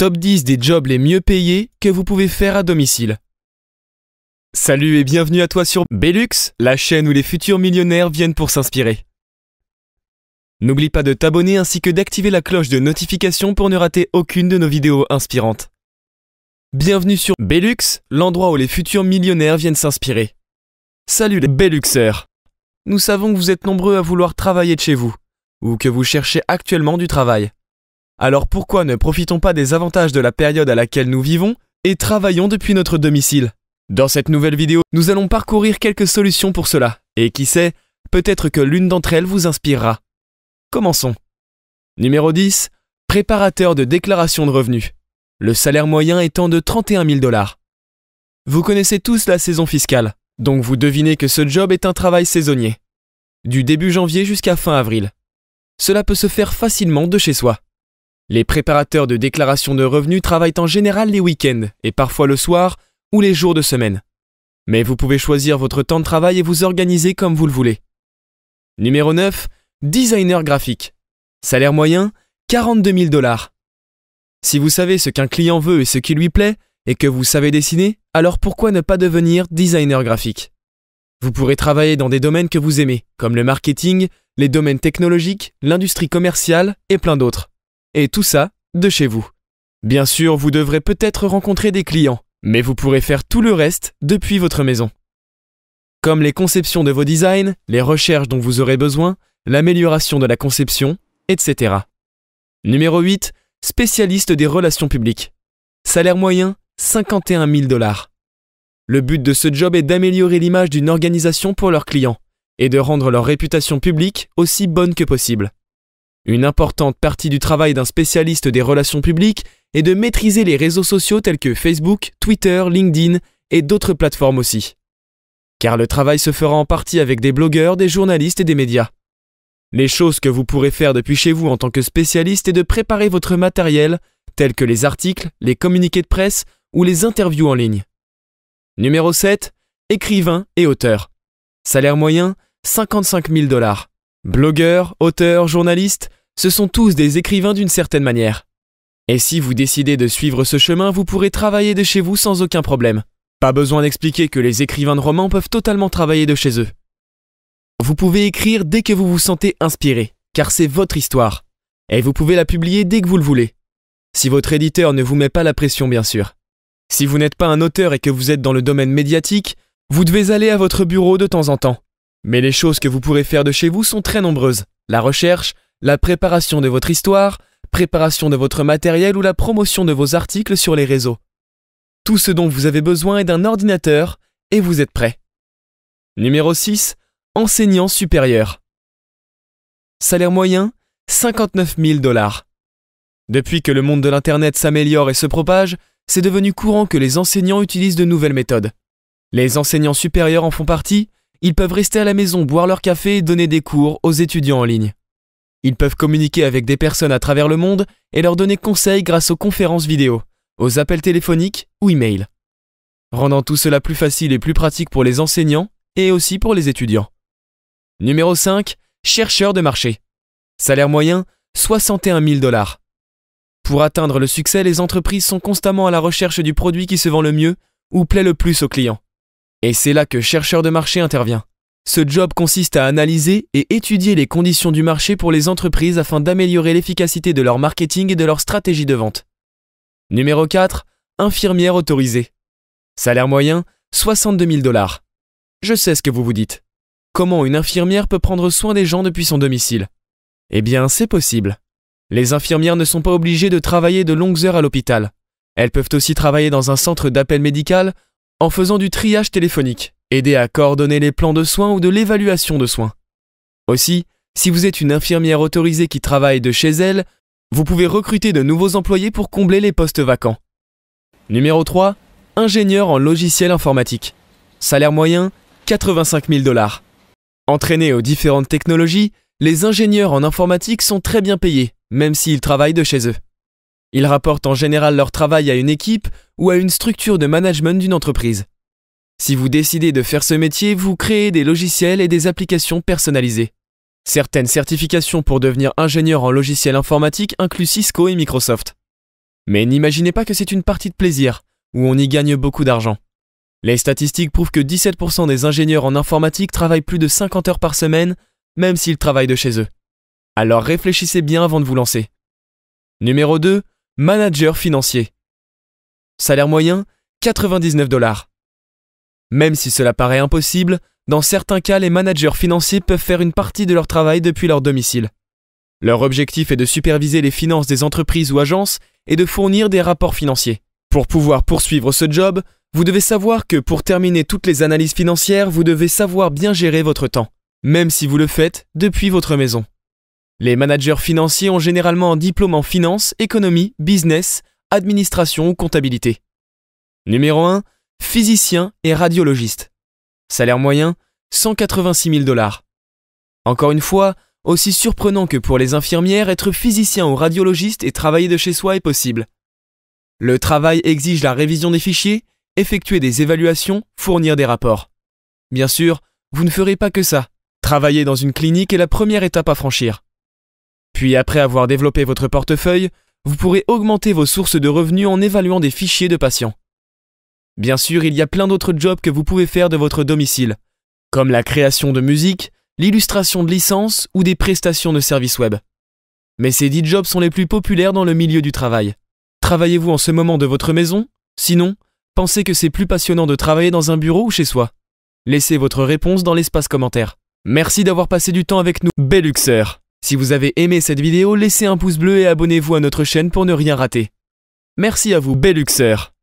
Top 10 des jobs les mieux payés que vous pouvez faire à domicile. Salut et bienvenue à toi sur Belux, la chaîne où les futurs millionnaires viennent pour s'inspirer. N'oublie pas de t'abonner ainsi que d'activer la cloche de notification pour ne rater aucune de nos vidéos inspirantes. Bienvenue sur Belux, l'endroit où les futurs millionnaires viennent s'inspirer. Salut les Beluxeurs Nous savons que vous êtes nombreux à vouloir travailler de chez vous, ou que vous cherchez actuellement du travail. Alors pourquoi ne profitons pas des avantages de la période à laquelle nous vivons et travaillons depuis notre domicile? Dans cette nouvelle vidéo, nous allons parcourir quelques solutions pour cela, et qui sait, peut-être que l'une d'entre elles vous inspirera. Commençons. Numéro 10. Préparateur de déclaration de revenus. Le salaire moyen étant de 31 000 dollars. Vous connaissez tous la saison fiscale, donc vous devinez que ce job est un travail saisonnier. Du début janvier jusqu'à fin avril. Cela peut se faire facilement de chez soi. Les préparateurs de déclaration de revenus travaillent en général les week-ends et parfois le soir ou les jours de semaine. Mais vous pouvez choisir votre temps de travail et vous organiser comme vous le voulez. Numéro 9. Designer graphique. Salaire moyen 42 000 dollars. Si vous savez ce qu'un client veut et ce qui lui plaît, et que vous savez dessiner, alors pourquoi ne pas devenir designer graphique? Vous pourrez travailler dans des domaines que vous aimez, comme le marketing, les domaines technologiques, l'industrie commerciale et plein d'autres. Et tout ça de chez vous. Bien sûr, vous devrez peut-être rencontrer des clients, mais vous pourrez faire tout le reste depuis votre maison. Comme les conceptions de vos designs, les recherches dont vous aurez besoin, l'amélioration de la conception, etc. Numéro 8. Spécialiste des relations publiques. Salaire moyen 51 000 dollars. Le but de ce job est d'améliorer l'image d'une organisation pour leurs clients et de rendre leur réputation publique aussi bonne que possible. Une importante partie du travail d'un spécialiste des relations publiques est de maîtriser les réseaux sociaux tels que Facebook, Twitter, LinkedIn et d'autres plateformes aussi. Car le travail se fera en partie avec des blogueurs, des journalistes et des médias. Les choses que vous pourrez faire depuis chez vous en tant que spécialiste est de préparer votre matériel, tels que les articles, les communiqués de presse ou les interviews en ligne. Numéro 7. Écrivain et auteur. Salaire moyen 55 000 dollars. Blogueur, auteur, journaliste, ce sont tous des écrivains d'une certaine manière. Et si vous décidez de suivre ce chemin, vous pourrez travailler de chez vous sans aucun problème. Pas besoin d'expliquer que les écrivains de romans peuvent totalement travailler de chez eux. Vous pouvez écrire dès que vous vous sentez inspiré, car c'est votre histoire. Et vous pouvez la publier dès que vous le voulez. Si votre éditeur ne vous met pas la pression, bien sûr. Si vous n'êtes pas un auteur et que vous êtes dans le domaine médiatique, vous devez aller à votre bureau de temps en temps. Mais les choses que vous pourrez faire de chez vous sont très nombreuses. La recherche, la préparation de votre histoire, préparation de votre matériel ou la promotion de vos articles sur les réseaux. Tout ce dont vous avez besoin est d'un ordinateur et vous êtes prêt. Numéro 6. Enseignant supérieur. Salaire moyen 59 000 dollars. Depuis que le monde de l'Internet s'améliore et se propage, c'est devenu courant que les enseignants utilisent de nouvelles méthodes. Les enseignants supérieurs en font partie, ils peuvent rester à la maison boire leur café et donner des cours aux étudiants en ligne. Ils peuvent communiquer avec des personnes à travers le monde et leur donner conseil grâce aux conférences vidéo, aux appels téléphoniques ou emails. Rendant tout cela plus facile et plus pratique pour les enseignants et aussi pour les étudiants. Numéro 5. Chercheur de marché. Salaire moyen 61 000 dollars. Pour atteindre le succès, les entreprises sont constamment à la recherche du produit qui se vend le mieux ou plaît le plus aux clients. Et c'est là que chercheur de marché intervient. Ce job consiste à analyser et étudier les conditions du marché pour les entreprises afin d'améliorer l'efficacité de leur marketing et de leur stratégie de vente. Numéro 4. Infirmière autorisée. Salaire moyen 62 000 dollars. Je sais ce que vous vous dites. Comment une infirmière peut prendre soin des gens depuis son domicile? Eh bien, c'est possible. Les infirmières ne sont pas obligées de travailler de longues heures à l'hôpital. Elles peuvent aussi travailler dans un centre d'appel médical en faisant du triage téléphonique aider à coordonner les plans de soins ou de l'évaluation de soins. Aussi, si vous êtes une infirmière autorisée qui travaille de chez elle, vous pouvez recruter de nouveaux employés pour combler les postes vacants. Numéro 3. Ingénieur en logiciel informatique. Salaire moyen 85 000 dollars. Entraînés aux différentes technologies, les ingénieurs en informatique sont très bien payés, même s'ils travaillent de chez eux. Ils rapportent en général leur travail à une équipe ou à une structure de management d'une entreprise. Si vous décidez de faire ce métier, vous créez des logiciels et des applications personnalisées. Certaines certifications pour devenir ingénieur en logiciel informatique incluent Cisco et Microsoft. Mais n'imaginez pas que c'est une partie de plaisir, où on y gagne beaucoup d'argent. Les statistiques prouvent que 17% des ingénieurs en informatique travaillent plus de 50 heures par semaine, même s'ils travaillent de chez eux. Alors réfléchissez bien avant de vous lancer. Numéro 2. Manager financier. Salaire moyen 99 dollars. Même si cela paraît impossible, dans certains cas, les managers financiers peuvent faire une partie de leur travail depuis leur domicile. Leur objectif est de superviser les finances des entreprises ou agences et de fournir des rapports financiers. Pour pouvoir poursuivre ce job, vous devez savoir que pour terminer toutes les analyses financières, vous devez savoir bien gérer votre temps, même si vous le faites depuis votre maison. Les managers financiers ont généralement un diplôme en finance, économie, business, administration ou comptabilité. Numéro 1. Physicien et radiologiste. Salaire moyen 186 000 dollars. Encore une fois, aussi surprenant que pour les infirmières, être physicien ou radiologiste et travailler de chez soi est possible. Le travail exige la révision des fichiers, effectuer des évaluations, fournir des rapports. Bien sûr, vous ne ferez pas que ça. Travailler dans une clinique est la première étape à franchir. Puis après avoir développé votre portefeuille, vous pourrez augmenter vos sources de revenus en évaluant des fichiers de patients. Bien sûr, il y a plein d'autres jobs que vous pouvez faire de votre domicile, comme la création de musique, l'illustration de licences ou des prestations de services web. Mais ces 10 jobs sont les plus populaires dans le milieu du travail. Travaillez-vous en ce moment de votre maison? Sinon, pensez que c'est plus passionnant de travailler dans un bureau ou chez soi Laissez votre réponse dans l'espace commentaire. Merci d'avoir passé du temps avec nous, Belluxeur. Si vous avez aimé cette vidéo, laissez un pouce bleu et abonnez-vous à notre chaîne pour ne rien rater. Merci à vous, Belluxeur.